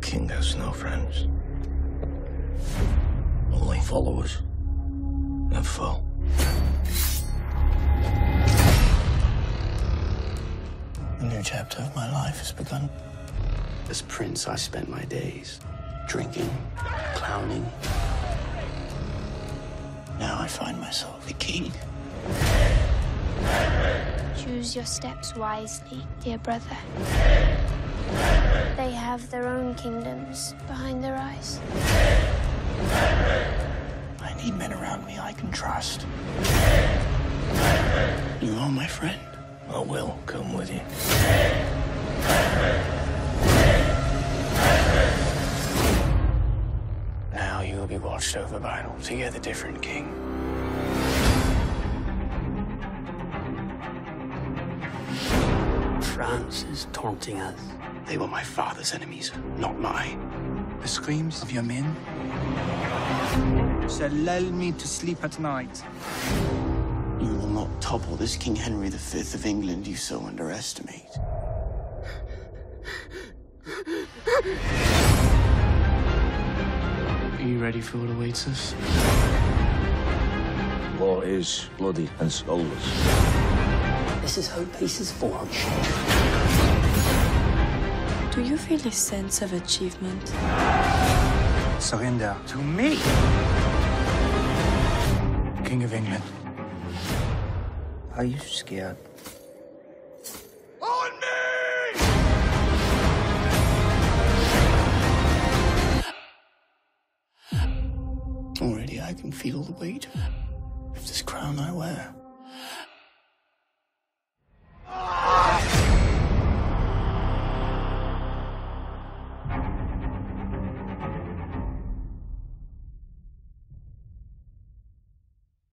king has no friends. Only followers and foe. A new chapter of my life has begun. As prince, I spent my days drinking, clowning. Now I find myself the king. Choose your steps wisely, dear brother. They have their own kingdoms behind their eyes. I need men around me I can trust. You are my friend. I will come with you. Now you will be watched over by an altogether different king. France is taunting us. They were my father's enemies, not mine. The screams of your men shall lull me to sleep at night. You will not topple this King Henry V of England you so underestimate. Are you ready for what awaits us? War is bloody and soulless. This is how peace is forged. Do you feel a sense of achievement? Surrender to me, King of England. Are you scared? On me! Already I can feel the weight of this crown I wear.